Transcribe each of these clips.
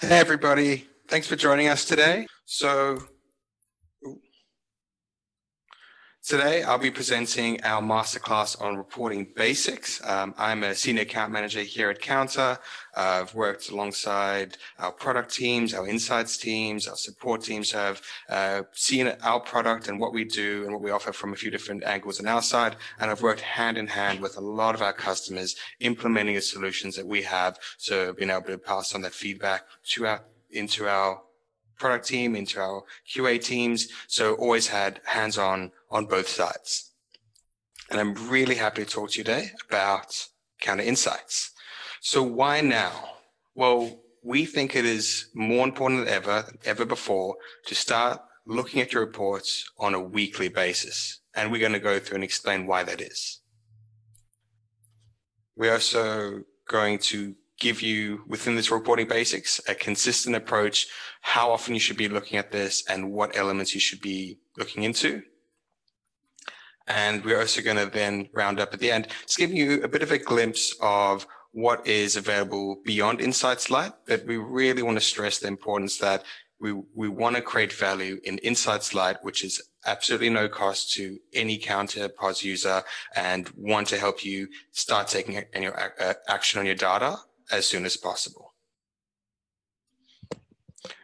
Hey, everybody. Thanks for joining us today. So, Today, I'll be presenting our masterclass on reporting basics. Um, I'm a senior account manager here at Kounta. Uh, I've worked alongside our product teams, our insights teams, our support teams have uh, seen our product and what we do and what we offer from a few different angles on our side. And I've worked hand in hand with a lot of our customers implementing the solutions that we have. So being able to pass on that feedback to our, into our product team, into our QA teams. So always had hands-on on both sides. And I'm really happy to talk to you today about Kounta Insights. So why now? Well, we think it is more important than ever, ever before, to start looking at your reports on a weekly basis. And we're going to go through and explain why that is. We're also going to give you within this reporting basics a consistent approach, how often you should be looking at this and what elements you should be looking into. And we're also going to then round up at the end, just giving you a bit of a glimpse of what is available beyond Insights Lite. But we really want to stress the importance that we, we want to create value in Insights Lite, which is absolutely no cost to any Kounta POS user and want to help you start taking action on your data as soon as possible.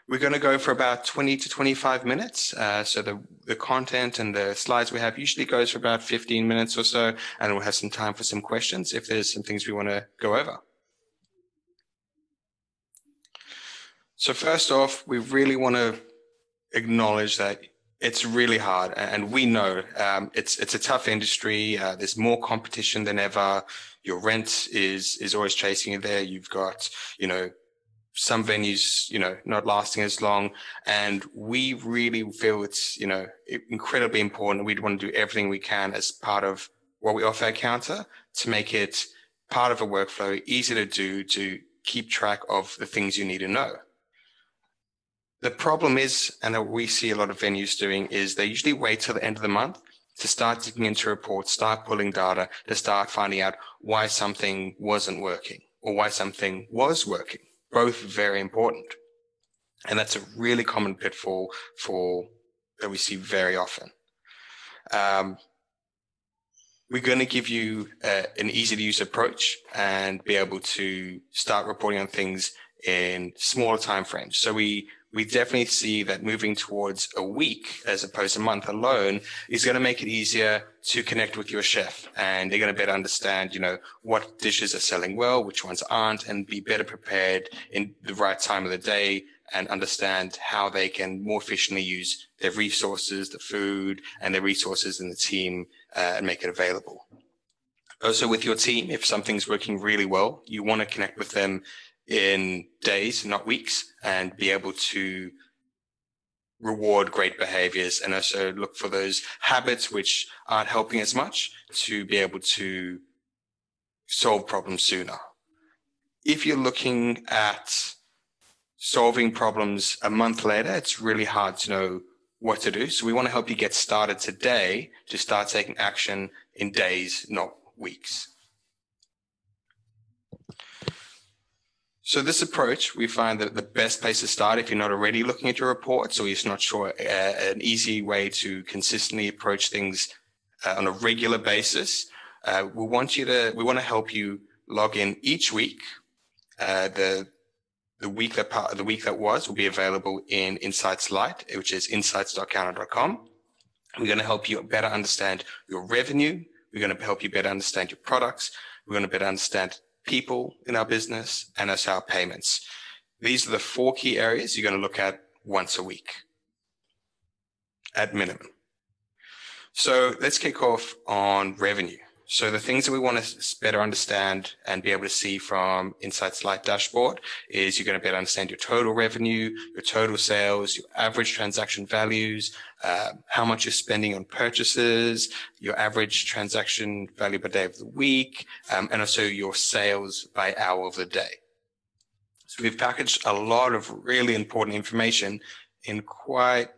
We're going to go for about 20 to 25 minutes. Uh, so the, the content and the slides we have usually goes for about 15 minutes or so, and we'll have some time for some questions if there's some things we want to go over. So first off, we really want to acknowledge that it's really hard, and we know um, it's it's a tough industry. Uh, there's more competition than ever. Your rent is is always chasing you there. You've got you know some venues, you know, not lasting as long. And we really feel it's, you know, incredibly important. We'd want to do everything we can as part of what we offer at Kounta to make it part of a workflow, easy to do, to keep track of the things you need to know. The problem is, and that we see a lot of venues doing, is they usually wait till the end of the month to start digging into reports, start pulling data, to start finding out why something wasn't working or why something was working both very important. And that's a really common pitfall for that we see very often. Um, we're going to give you uh, an easy to use approach and be able to start reporting on things in smaller time frames. So we we definitely see that moving towards a week as opposed to a month alone is going to make it easier to connect with your chef and they're going to better understand, you know, what dishes are selling well, which ones aren't, and be better prepared in the right time of the day and understand how they can more efficiently use their resources, the food and their resources in the team uh, and make it available. Also with your team, if something's working really well, you want to connect with them in days, not weeks, and be able to reward great behaviors and also look for those habits which aren't helping as much to be able to solve problems sooner. If you're looking at solving problems a month later, it's really hard to know what to do. So we want to help you get started today to start taking action in days, not weeks. So this approach, we find that the best place to start if you're not already looking at your reports or you're not sure uh, an easy way to consistently approach things uh, on a regular basis. Uh, we want you to, we want to help you log in each week. Uh, the the week that part, the week that was will be available in Insights Lite, which is insights.kounta.com. We're going to help you better understand your revenue. We're going to help you better understand your products. We're going to better understand people in our business, and as our payments. These are the four key areas you're going to look at once a week at minimum. So let's kick off on revenue. So the things that we want to better understand and be able to see from Insights Lite dashboard is you're going to better understand your total revenue, your total sales, your average transaction values, uh, how much you're spending on purchases, your average transaction value per day of the week, um, and also your sales by hour of the day. So we've packaged a lot of really important information in quite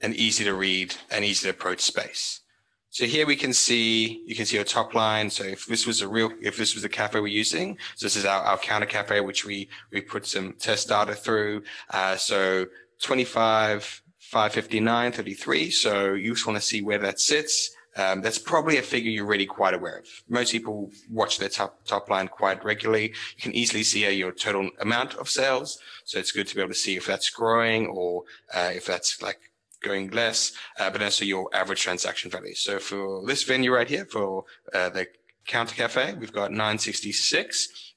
an easy to read and easy to approach space. So here we can see, you can see our top line. So if this was a real, if this was the cafe we're using, so this is our, our Kounta cafe, which we, we put some test data through. Uh, so 25, 559, 33. So you just want to see where that sits. Um, that's probably a figure you're already quite aware of. Most people watch their top, top line quite regularly. You can easily see uh, your total amount of sales. So it's good to be able to see if that's growing or uh, if that's like going less, uh, but also your average transaction value. So for this venue right here, for uh, the Kounta Cafe, we've got 966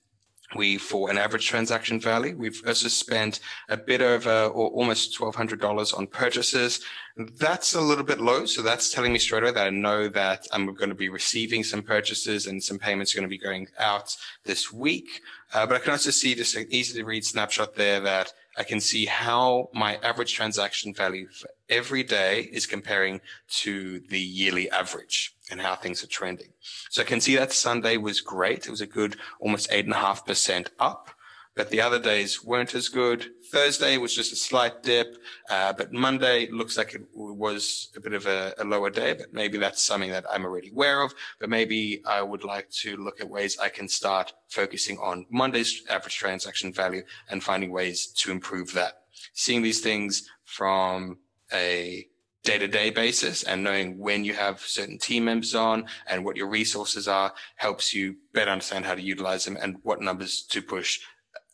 we for an average transaction value we've also spent a bit over or almost $1200 on purchases. That's a little bit low so that's telling me straight away that i know that i'm going to be receiving some purchases and some payments are going to be going out this week. Uh, but i can also see just an easy to read snapshot there that I can see how my average transaction value for every day is comparing to the yearly average and how things are trending. So I can see that Sunday was great. It was a good almost eight and a half percent up but the other days weren't as good. Thursday was just a slight dip, uh, but Monday looks like it was a bit of a, a, lower day, but maybe that's something that I'm already aware of. But maybe I would like to look at ways I can start focusing on Monday's average transaction value and finding ways to improve that. Seeing these things from a day-to-day basis and knowing when you have certain team members on and what your resources are helps you better understand how to utilize them and what numbers to push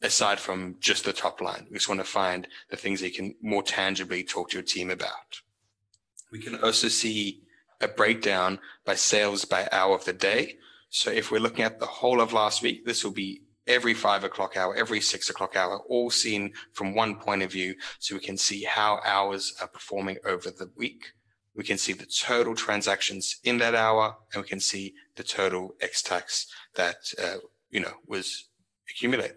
aside from just the top line. We just want to find the things that you can more tangibly talk to your team about. We can also see a breakdown by sales by hour of the day. So if we're looking at the whole of last week, this will be every five o'clock hour, every six o'clock hour, all seen from one point of view. So we can see how hours are performing over the week. We can see the total transactions in that hour and we can see the total X tax that, uh, you know, was accumulated.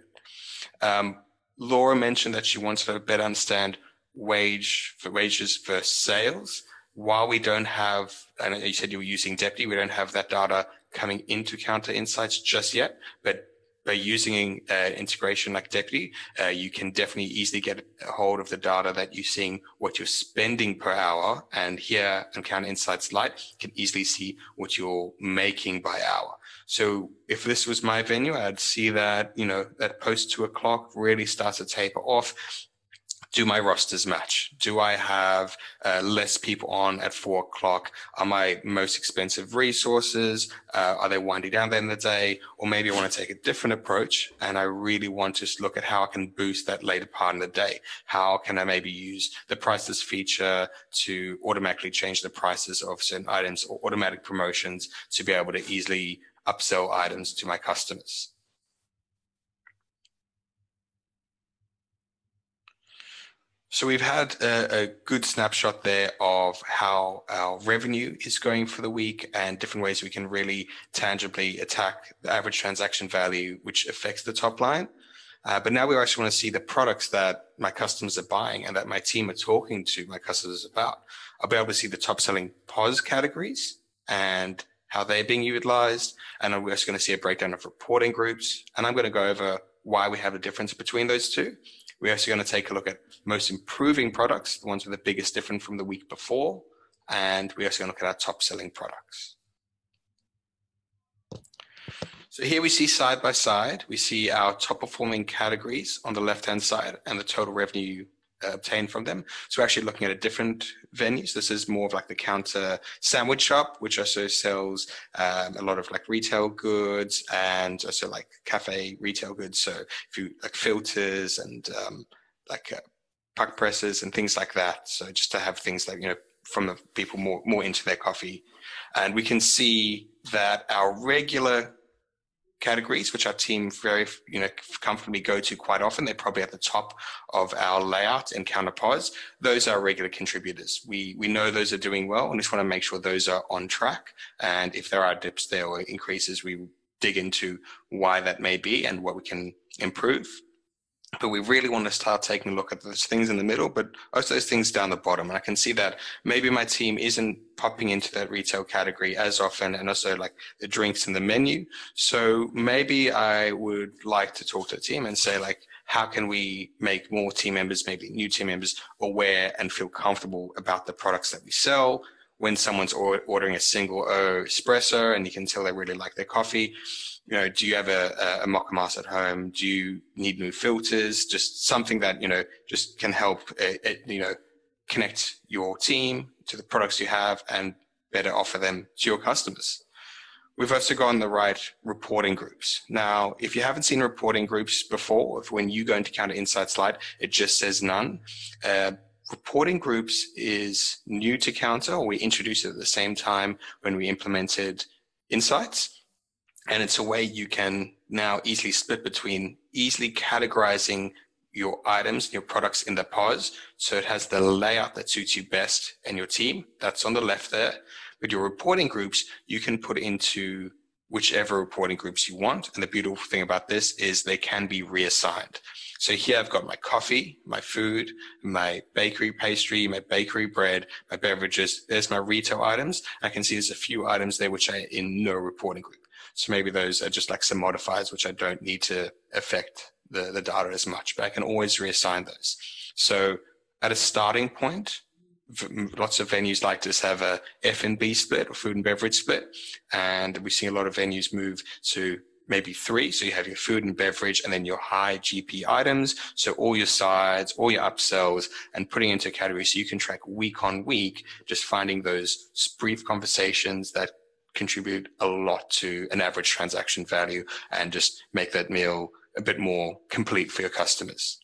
Um, Laura mentioned that she wanted to better understand wage for wages for sales. While we don't have, and you said you were using Deputy, we don't have that data coming into Kounta Insights just yet, but by using uh, integration like Deputy, uh, you can definitely easily get a hold of the data that you're seeing what you're spending per hour. And here on Kounta Insights Lite, you can easily see what you're making by hour. So if this was my venue, I'd see that, you know, that post two o'clock really starts to taper off. Do my rosters match? Do I have uh, less people on at four o'clock? Are my most expensive resources? Uh, are they winding down the end of the day? Or maybe I want to take a different approach and I really want to look at how I can boost that later part of the day. How can I maybe use the prices feature to automatically change the prices of certain items or automatic promotions to be able to easily upsell items to my customers. So we've had a, a, good snapshot there of how our revenue is going for the week and different ways we can really tangibly attack the average transaction value, which affects the top line. Uh, but now we actually want to see the products that my customers are buying and that my team are talking to my customers about. I'll be able to see the top selling POS categories and how they're being utilized. And we're also going to see a breakdown of reporting groups. And I'm going to go over why we have a difference between those two. We're also going to take a look at most improving products, the ones with the biggest difference from the week before. And we're also going to look at our top selling products. So here we see side by side, we see our top performing categories on the left hand side and the total revenue obtained from them. So we're actually looking at a different venues. This is more of like the Kounta sandwich shop, which also sells um, a lot of like retail goods and also like cafe retail goods. So if you like filters and um, like uh, puck presses and things like that. So just to have things like, you know, from the people more, more into their coffee. And we can see that our regular categories, which our team very you know comfortably go to quite often. They're probably at the top of our layout in Kounta POS. Those are regular contributors. We we know those are doing well, and just want to make sure those are on track. And if there are dips there or increases, we dig into why that may be and what we can improve but we really want to start taking a look at those things in the middle, but also those things down the bottom. And I can see that maybe my team isn't popping into that retail category as often and also like the drinks in the menu. So maybe I would like to talk to the team and say like, how can we make more team members, maybe new team members aware and feel comfortable about the products that we sell? when someone's ordering a single O espresso and you can tell they really like their coffee, you know, do you have a, a mocha mask at home? Do you need new filters? Just something that, you know, just can help, it, it, you know, connect your team to the products you have and better offer them to your customers. We've also on the right reporting groups. Now, if you haven't seen reporting groups before, if when you go into Kounta Insights Lite, it just says none. Uh, reporting groups is new to Kounta, or we introduced it at the same time when we implemented Insights. And it's a way you can now easily split between easily categorizing your items, and your products in the pods. So it has the layout that suits you best and your team. That's on the left there. With your reporting groups, you can put into whichever reporting groups you want. And the beautiful thing about this is they can be reassigned. So here I've got my coffee, my food, my bakery pastry, my bakery bread, my beverages. There's my retail items. I can see there's a few items there which are in no reporting group. So maybe those are just like some modifiers which I don't need to affect the, the data as much, but I can always reassign those. So at a starting point, lots of venues like to have a F&B split or food and beverage split. And we see a lot of venues move to maybe three. So you have your food and beverage and then your high GP items. So all your sides, all your upsells and putting into a category so you can track week on week, just finding those brief conversations that contribute a lot to an average transaction value and just make that meal a bit more complete for your customers.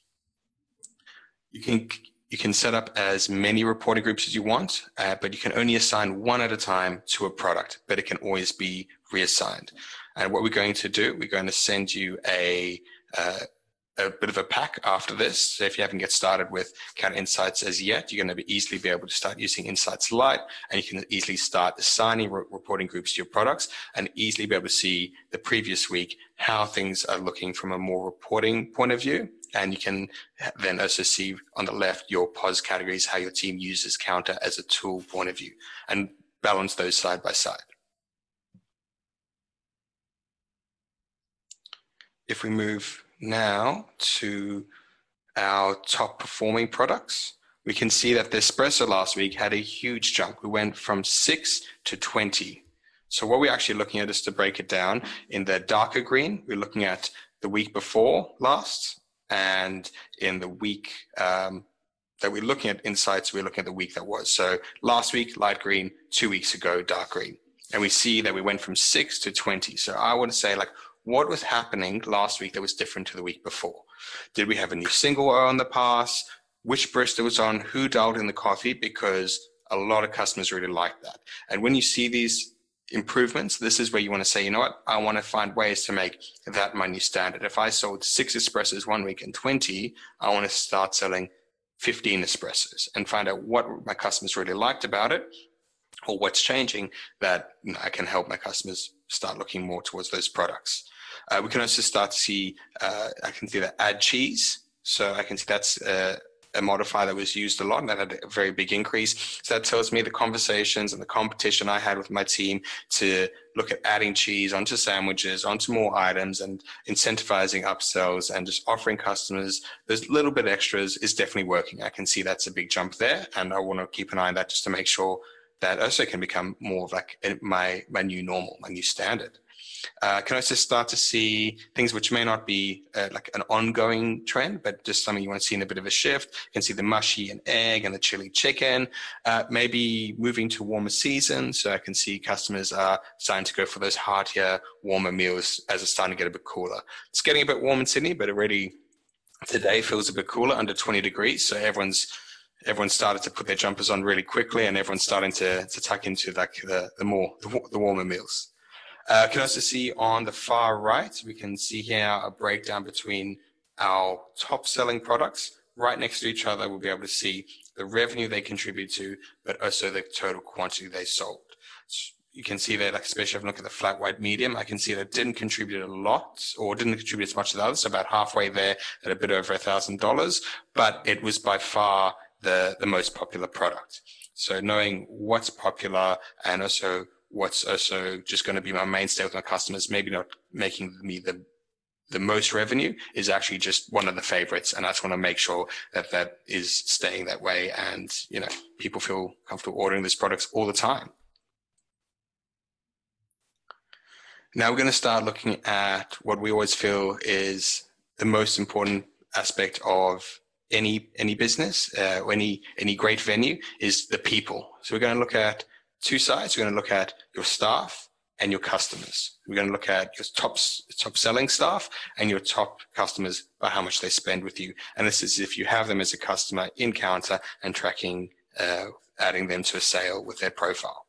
You can you can set up as many reporting groups as you want, uh, but you can only assign one at a time to a product, but it can always be reassigned. And what we're going to do, we're going to send you a, uh, a bit of a pack after this. So if you haven't get started with Kounta Insights as yet, you're going to be easily be able to start using Insights Lite and you can easily start assigning re- reporting groups to your products and easily be able to see the previous week how things are looking from a more reporting point of view. And you can then also see on the left your POS categories, how your team uses Kounta as a tool point of view and balance those side by side. If we move now to our top performing products, we can see that the espresso last week had a huge jump. We went from six to 20. So what we're actually looking at is to break it down in the darker green. We're looking at the week before last and in the week um, that we're looking at insights, we're looking at the week that was. So last week, light green, two weeks ago, dark green. And we see that we went from six to 20. So I would say like what was happening last week that was different to the week before? Did we have a new single on the pass? Which barista was on? Who dialed in the coffee? Because a lot of customers really like that. And when you see these improvements, this is where you want to say, you know what, I want to find ways to make that my new standard. If I sold six espressos one week and 20, I want to start selling 15 espressos and find out what my customers really liked about it or what's changing that I can help my customers start looking more towards those products. Uh, we can also start to see, uh, I can see that add cheese. So I can see that's uh, a modifier that was used a lot and that had a very big increase. So that tells me the conversations and the competition I had with my team to look at adding cheese onto sandwiches, onto more items and incentivizing upsells and just offering customers those little bit extras is definitely working. I can see that's a big jump there and I want to keep an eye on that just to make sure that also can become more of like my, my new normal, my new standard uh, can also start to see things which may not be uh, like an ongoing trend, but just something you want to see in a bit of a shift. You can see the mushy and egg and the chili chicken, uh, maybe moving to warmer season. So I can see customers are starting to go for those heartier, warmer meals as it's starting to get a bit cooler. It's getting a bit warm in Sydney, but already today feels a bit cooler, under 20 degrees. So everyone's everyone started to put their jumpers on really quickly, and everyone's starting to to tuck into like the the more the, the warmer meals. Uh, can also see on the far right, we can see here a breakdown between our top selling products. Right next to each other, we'll be able to see the revenue they contribute to, but also the total quantity they sold. So you can see that, like, especially if I look at the flat white medium, I can see that didn't contribute a lot or didn't contribute as much as the others, about halfway there at a bit over a thousand dollars, but it was by far the, the most popular product. So knowing what's popular and also what's also just going to be my mainstay with my customers, maybe not making me the the most revenue is actually just one of the favorites. And I just want to make sure that that is staying that way. And, you know, people feel comfortable ordering these products all the time. Now we're going to start looking at what we always feel is the most important aspect of any any business uh, or any any great venue is the people. So we're going to look at two sides. We're going to look at your staff and your customers. We're going to look at your top top selling staff and your top customers by how much they spend with you. And this is if you have them as a customer in Kounta and tracking, uh, adding them to a sale with their profile.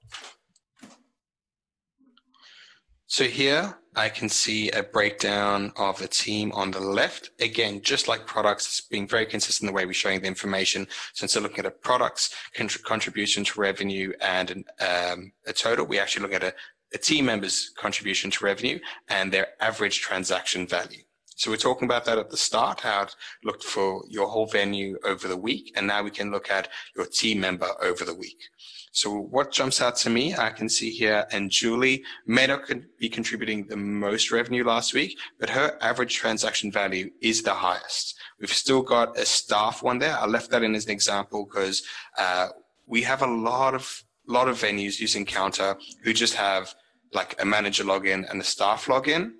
So here I can see a breakdown of the team on the left. Again, just like products, it's being very consistent in the way we're showing the information. Instead of looking at a product's contribution to revenue and an, um, a total, we actually look at a, a team member's contribution to revenue and their average transaction value. So we're talking about that at the start, how it looked for your whole venue over the week. And now we can look at your team member over the week. So what jumps out to me, I can see here, and Julie may not be contributing the most revenue last week, but her average transaction value is the highest. We've still got a staff one there. I left that in as an example because uh, we have a lot of lot of venues using Kounta who just have like a manager login and a staff login.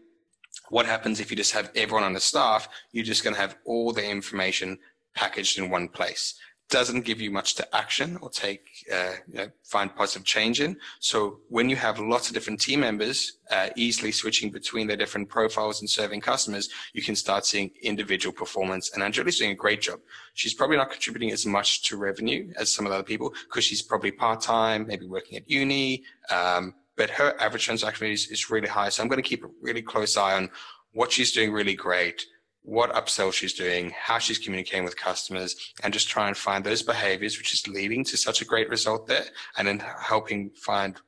What happens if you just have everyone on the staff? You're just going to have all the information packaged in one place doesn't give you much to action or take, uh, you know, find positive change in. So when you have lots of different team members uh, easily switching between their different profiles and serving customers, you can start seeing individual performance. And Angeli's doing a great job. She's probably not contributing as much to revenue as some of the other people because she's probably part-time, maybe working at uni. Um, but her average transaction is, is really high. So I'm going to keep a really close eye on what she's doing really great what upsell she's doing, how she's communicating with customers, and just try and find those behaviors which is leading to such a great result there, and then helping find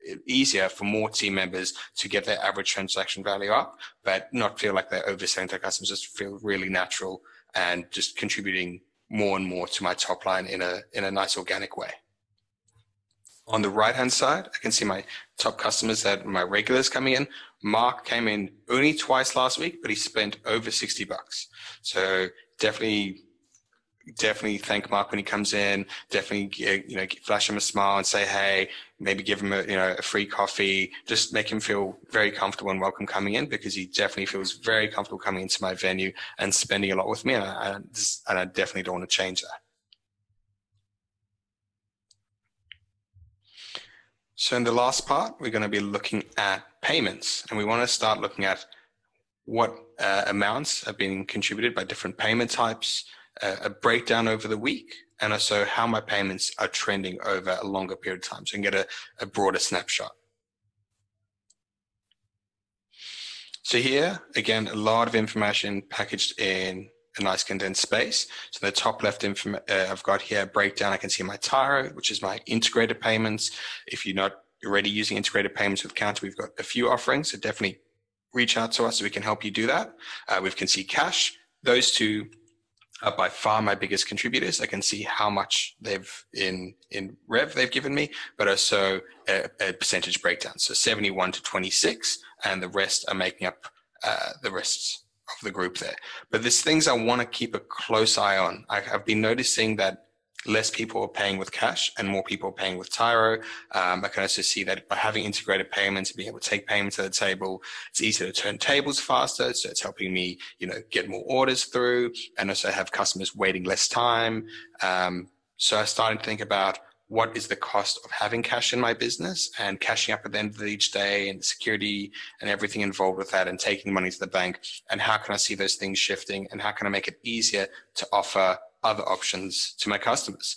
it easier for more team members to get their average transaction value up, but not feel like they're overselling their customers, just feel really natural and just contributing more and more to my top line in a in a nice organic way. On the right hand side, I can see my top customers that my regulars coming in. Mark came in only twice last week, but he spent over 60 bucks. So definitely, definitely thank Mark when he comes in. Definitely, you know, flash him a smile and say, Hey, maybe give him a, you know, a free coffee. Just make him feel very comfortable and welcome coming in because he definitely feels very comfortable coming into my venue and spending a lot with me. And I, and I definitely don't want to change that. So in the last part, we're going to be looking at payments and we want to start looking at what uh, amounts are being contributed by different payment types, uh, a breakdown over the week, and also how my payments are trending over a longer period of time so you can get a, a broader snapshot. So here, again, a lot of information packaged in a nice condensed space. So the top left, inform- uh, I've got here breakdown. I can see my Tyro, which is my integrated payments. If you're not already using integrated payments with Kounta, we've got a few offerings. So definitely reach out to us so we can help you do that. Uh, we can see cash. Those two are by far my biggest contributors. I can see how much they've in in rev they've given me, but also a, a percentage breakdown. So 71 to 26, and the rest are making up uh, the rest of the group there. But there's things I want to keep a close eye on. I, have been noticing that less people are paying with cash and more people are paying with Tyro. Um, I can also see that by having integrated payments and being able to take payments to the table, it's easier to turn tables faster. So it's helping me, you know, get more orders through and also have customers waiting less time. Um, so I started to think about what is the cost of having cash in my business and cashing up at the end of each day and security and everything involved with that and taking money to the bank and how can I see those things shifting and how can I make it easier to offer other options to my customers.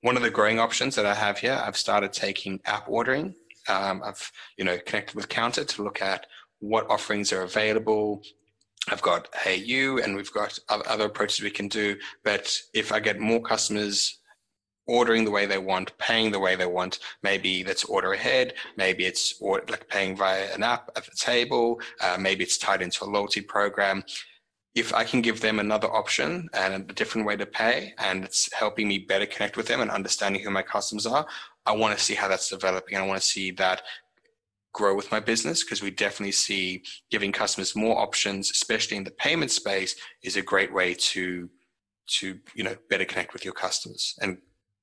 One of the growing options that I have here, I've started taking app ordering. Um, I've you know connected with Kounta to look at what offerings are available, I've got Hey You, and we've got other approaches we can do. But if I get more customers ordering the way they want, paying the way they want. Maybe let's order ahead. Maybe it's like paying via an app at the table. Uh, maybe it's tied into a loyalty program. If I can give them another option and a different way to pay, and it's helping me better connect with them and understanding who my customers are, I want to see how that's developing. I want to see that grow with my business because we definitely see giving customers more options, especially in the payment space, is a great way to to you know better connect with your customers and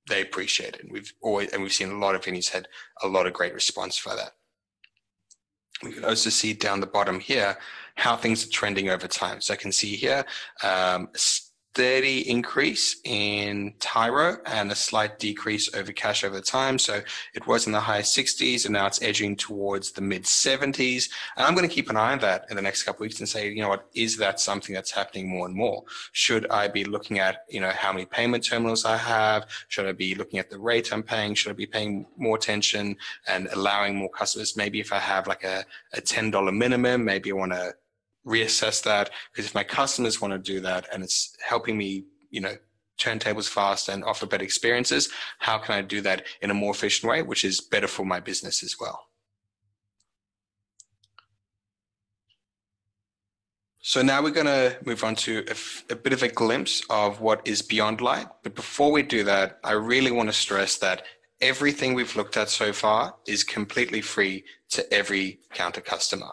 they appreciate it. And we've always and we've seen a lot of venues had a lot of great response for that. We can also see down the bottom here how things are trending over time. So I can see here um, steady increase in Tyro and a slight decrease over cash over time. So it was in the high 60s and now it's edging towards the mid 70s. And I'm going to keep an eye on that in the next couple of weeks and say, you know what, is that something that's happening more and more? Should I be looking at, you know, how many payment terminals I have? Should I be looking at the rate I'm paying? Should I be paying more attention and allowing more customers? Maybe if I have like a, a $10 minimum, maybe I want to reassess that because if my customers want to do that and it's helping me, you know, turn tables fast and offer better experiences, how can I do that in a more efficient way, which is better for my business as well? So now we're going to move on to a, a, bit of a glimpse of what is beyond Lite. But before we do that, I really want to stress that everything we've looked at so far is completely free to every Kounta customer.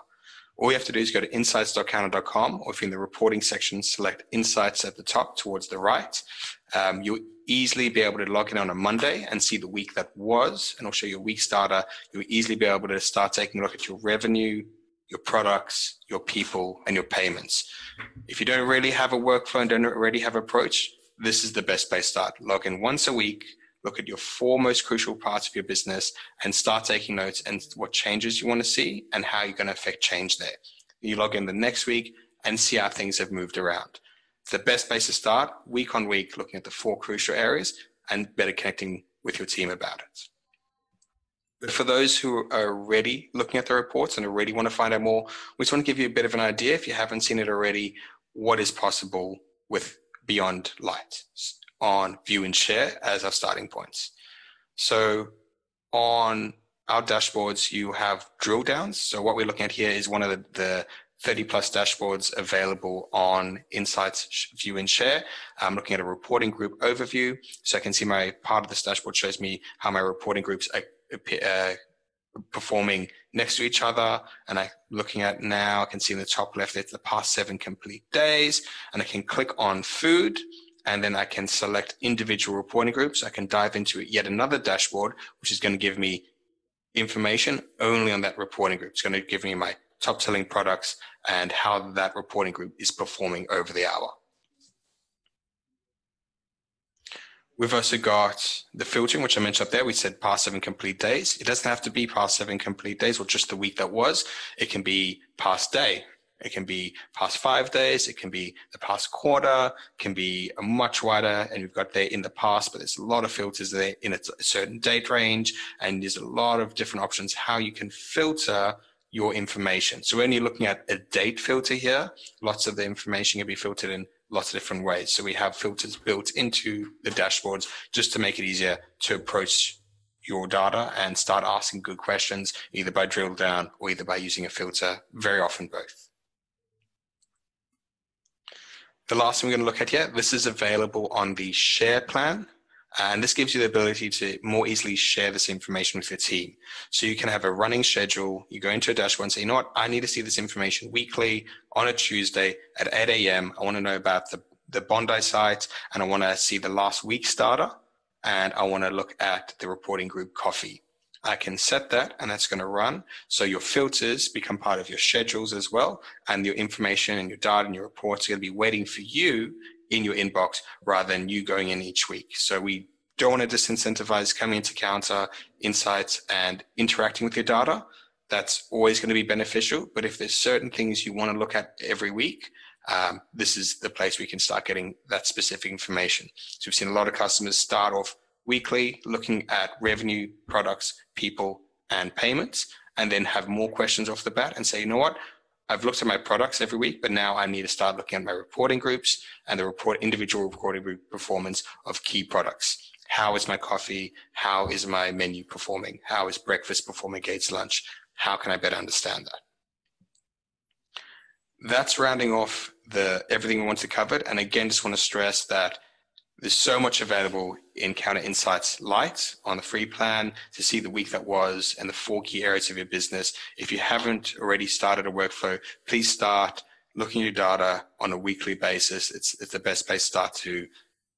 All you have to do is go to insights.kounta.com, or if you're in the reporting section, select insights at the top towards the right. Um, you'll easily be able to log in on a Monday and see the week that was, and I'll show you a week starter. You'll easily be able to start taking a look at your revenue, your products, your people, and your payments. If you don't really have a workflow and don't already have approach, this is the best place to start. Log in once a week, look at your four most crucial parts of your business and start taking notes and what changes you want to see and how you're going to affect change there. You log in the next week and see how things have moved around. The best place to start week on week, looking at the four crucial areas and better connecting with your team about it. But for those who are already looking at the reports and already want to find out more, we just want to give you a bit of an idea, if you haven't seen it already, what is possible with Beyond Lite on view and share as our starting points. So on our dashboards, you have drill downs. So what we're looking at here is one of the, the 30 plus dashboards available on Insights View and Share. I'm looking at a reporting group overview. So I can see my part of this dashboard shows me how my reporting groups are uh, performing next to each other. And I'm looking at now, I can see in the top left, it's the past seven complete days. And I can click on food and then I can select individual reporting groups. I can dive into yet another dashboard, which is going to give me information only on that reporting group. It's going to give me my top selling products and how that reporting group is performing over the hour. We've also got the filtering, which I mentioned up there. We said past seven complete days. It doesn't have to be past seven complete days or just the week that was. It can be past day, it can be past five days. It can be the past quarter, can be a much wider. And we've got there in the past, but there's a lot of filters there in a certain date range. And there's a lot of different options how you can filter your information. So when you're looking at a date filter here, lots of the information can be filtered in lots of different ways. So we have filters built into the dashboards just to make it easier to approach your data and start asking good questions, either by drill down or either by using a filter, very often both. The last thing we're going to look at here, this is available on the share plan. And this gives you the ability to more easily share this information with your team. So you can have a running schedule. You go into a dashboard and say, you know what? I need to see this information weekly on a Tuesday at 8 a.m. I want to know about the, the Bondi site and I want to see the last week starter and I want to look at the reporting group coffee. I can set that and that's going to run. So your filters become part of your schedules as well. And your information and your data and your reports are going to be waiting for you in your inbox rather than you going in each week. So we don't want to disincentivize coming into Kounta insights and interacting with your data. That's always going to be beneficial. But if there's certain things you want to look at every week, um, this is the place we can start getting that specific information. So we've seen a lot of customers start off weekly, looking at revenue, products, people, and payments, and then have more questions off the bat and say, you know what? I've looked at my products every week, but now I need to start looking at my reporting groups and the report individual reporting group performance of key products. How is my coffee? How is my menu performing? How is breakfast performing against lunch? How can I better understand that? That's rounding off the everything we want to cover. And again, just want to stress that there's so much available in Kounta Insights Lite on the free plan to see the week that was and the four key areas of your business. If you haven't already started a workflow, please start looking at your data on a weekly basis. It's, it's the best place to start to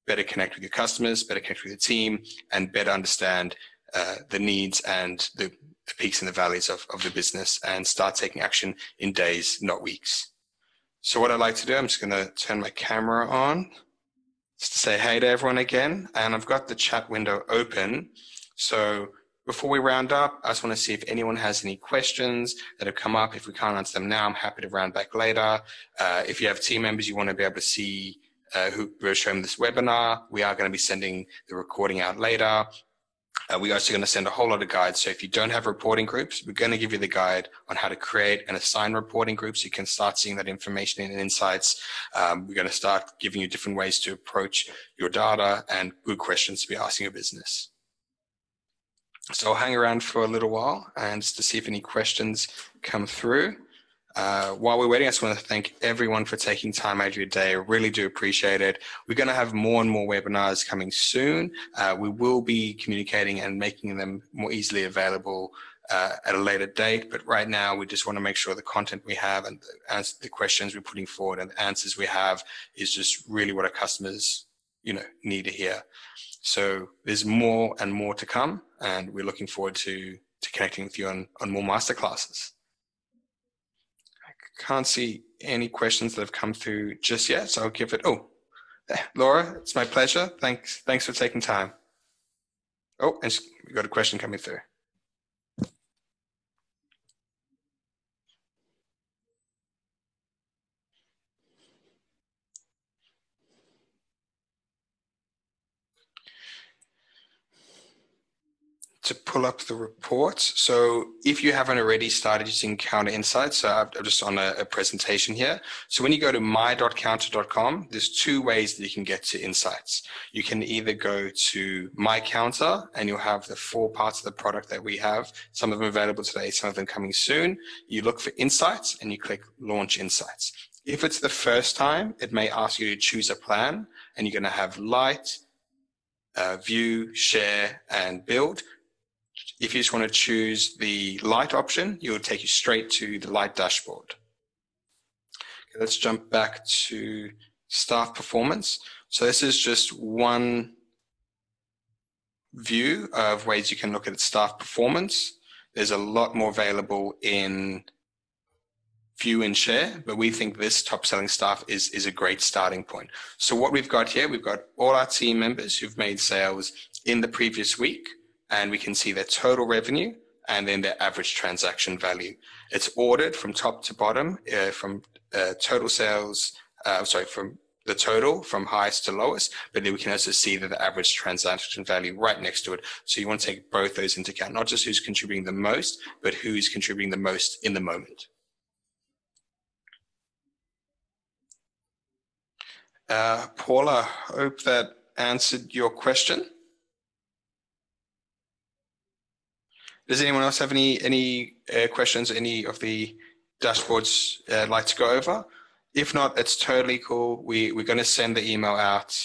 better connect with your customers, better connect with your team, and better understand uh, the needs and the, the peaks and the valleys of, of the business and start taking action in days, not weeks. So what I'd like to do, I'm just going to turn my camera on say hey to everyone again. And I've got the chat window open. So before we round up, I just want to see if anyone has any questions that have come up. If we can't answer them now, I'm happy to round back later. Uh, if you have team members you want to be able to see uh, who we're showing this webinar, we are going to be sending the recording out later. Uh, we're also going to send a whole lot of guides. So if you don't have reporting groups, we're going to give you the guide on how to create and assign reporting groups. You can start seeing that information in insights. Um, we're going to start giving you different ways to approach your data and good questions to be asking your business. So I'll hang around for a little while and just to see if any questions come through. Uh, while we're waiting, I just want to thank everyone for taking time out of your day. I really do appreciate it. We're going to have more and more webinars coming soon. Uh, we will be communicating and making them more easily available uh, at a later date. But right now, we just want to make sure the content we have and the, the questions we're putting forward and the answers we have is just really what our customers, you know, need to hear. So there's more and more to come, and we're looking forward to to connecting with you on on more masterclasses. Can't see any questions that have come through just yet, so I'll give it. Oh, Laura, it's my pleasure. Thanks, thanks for taking time. Oh, and we got a question coming through. To pull up the reports. So if you haven't already started using Kounta Insights, so I'm just on a, a, presentation here. So when you go to my.kounta.com, there's two ways that you can get to insights. You can either go to My Kounta and you'll have the four parts of the product that we have. Some of them available today, some of them coming soon. You look for insights and you click launch insights. If it's the first time, it may ask you to choose a plan and you're going to have light, uh, view, share, and build. If you just want to choose the light option, it will take you straight to the light dashboard. Okay, let's jump back to staff performance. So this is just one view of ways you can look at staff performance. There's a lot more available in view and share, but we think this top selling staff is, is a great starting point. So what we've got here, we've got all our team members who've made sales in the previous week and we can see their total revenue and then their average transaction value. It's ordered from top to bottom, uh, from uh, total sales, uh, sorry, from the total from highest to lowest, but then we can also see that the average transaction value right next to it. So you want to take both those into account, not just who's contributing the most, but who's contributing the most in the moment. Uh, Paula, hope that answered your question. Does anyone else have any any uh, questions? Any of the dashboards uh, like to go over? If not, it's totally cool. We we're going to send the email out.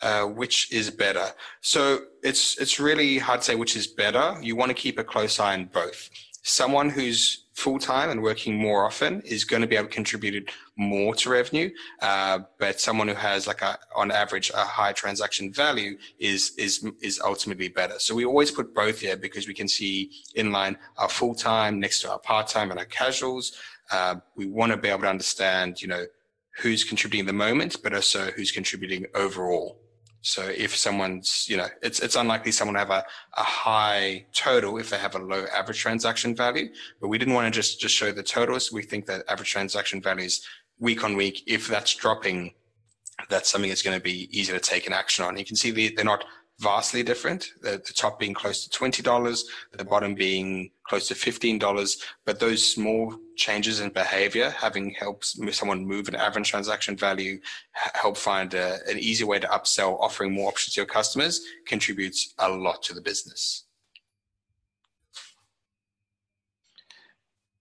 Uh, which is better? So it's it's really hard to say which is better. You want to keep a close eye on both. Someone who's full time and working more often is going to be able to contribute more to revenue. Uh, but someone who has like a, on average, a high transaction value is, is, is ultimately better. So we always put both here because we can see in line our full time next to our part time and our casuals. Uh, we want to be able to understand, you know, who's contributing the moment, but also who's contributing overall. So if someone's, you know, it's it's unlikely someone have a, a high total if they have a low average transaction value. But we didn't want to just just show the totals. We think that average transaction values week on week, if that's dropping, that's something that's going to be easy to take an action on. You can see they're not vastly different. The, the top being close to $20, the bottom being close to $15. But those small changes in behavior, having helped someone move an average transaction value, help find a, an easy way to upsell, offering more options to your customers, contributes a lot to the business.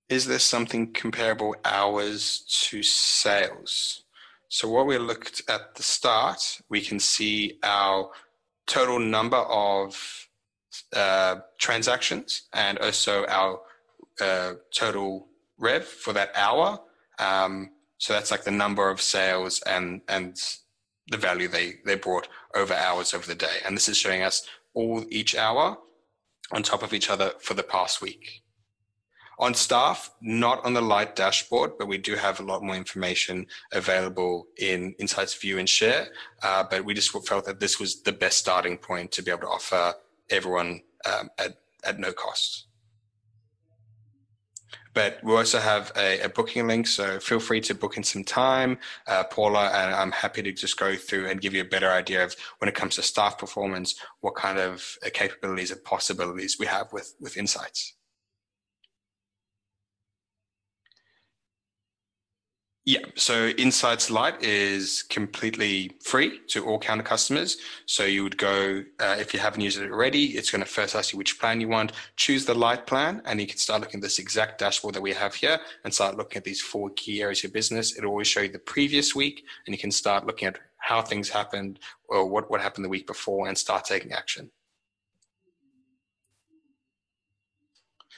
Is there something comparable hours to sales? So what we looked at the start, we can see our total number of uh, transactions and also our uh, total rev for that hour. Um, so that's like the number of sales and and the value they they brought over hours over the day. And this is showing us all each hour on top of each other for the past week. On staff, not on the light dashboard, but we do have a lot more information available in Insights View and Share. Uh, but we just felt that this was the best starting point to be able to offer everyone um, at, at no cost. But we also have a, a, booking link, so feel free to book in some time, uh, Paula, and I'm happy to just go through and give you a better idea of when it comes to staff performance, what kind of uh, capabilities and possibilities we have with, with Insights. Yeah, so Insights Lite is completely free to all Kounta customers. So you would go, uh, if you haven't used it already, it's going to first ask you which plan you want. Choose the Lite plan, and you can start looking at this exact dashboard that we have here and start looking at these four key areas of business. It'll always show you the previous week, and you can start looking at how things happened or what, what happened the week before and start taking action.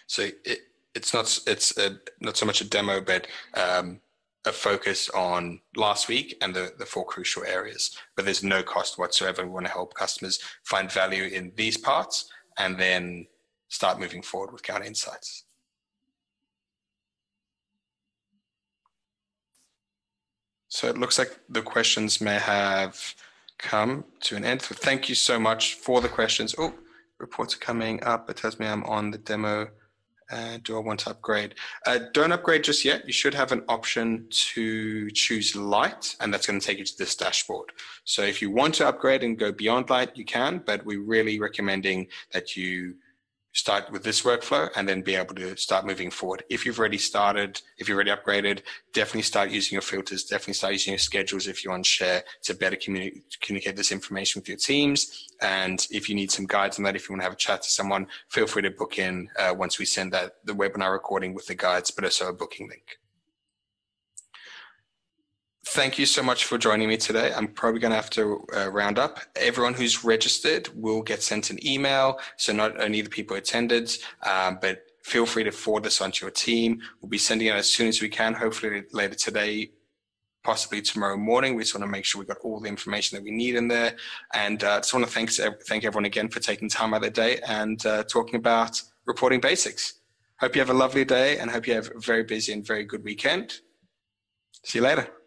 So it, it's not it's a, not so much a demo, but um, a focus on last week and the, the four crucial areas, but there's no cost whatsoever. We want to help customers find value in these parts and then start moving forward with Kounta Insights. So it looks like the questions may have come to an end. So thank you so much for the questions. Oh, reports are coming up. It tells me I'm on the demo uh, do I want to upgrade? Uh, don't upgrade just yet. You should have an option to choose Lite, and that's going to take you to this dashboard. So if you want to upgrade and go beyond Lite, you can, but we're really recommending that you start with this workflow and then be able to start moving forward. If you've already started, if you've already upgraded, definitely start using your filters, definitely start using your schedules if you want to share to better communi- communicate this information with your teams. And if you need some guides on that, if you want to have a chat to someone, feel free to book in uh, once we send that the webinar recording with the guides, but also a booking link thank you so much for joining me today. I'm probably going to have to uh, round up. Everyone who's registered will get sent an email. So not only the people attended, um, but feel free to forward this onto your team. We'll be sending it as soon as we can, hopefully later today, possibly tomorrow morning. We just want to make sure we've got all the information that we need in there. And uh, just want to thank, thank everyone again for taking time out of the day and uh, talking about reporting basics. Hope you have a lovely day and hope you have a very busy and very good weekend. See you later.